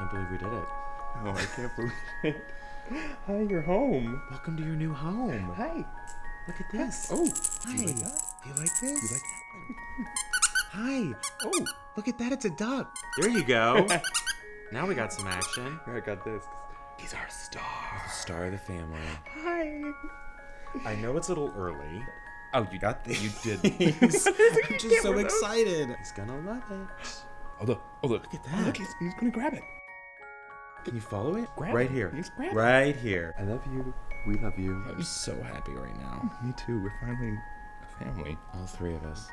can't believe we did it. Oh, I can't believe it. Hi, you're home. Welcome to your new home. Hi. Look at this. Oh, Hi. do you like that? Do you like this? You like that? Hi. Oh, Look at that. It's a duck. There you go. now we got some action. here, I got this. He's our star. The Star of the family. Hi. I know it's a little early. Oh, you got this. You did. He's I'm just so excited. He's gonna love it. Oh look! Oh look! Look at Oh, look, that. he's, he's gonna grab it. Can you follow it? Grab right it. here. Just it. right here. I love you. We love you. I'm so happy right now. Me too. We're finally a family. All three of us.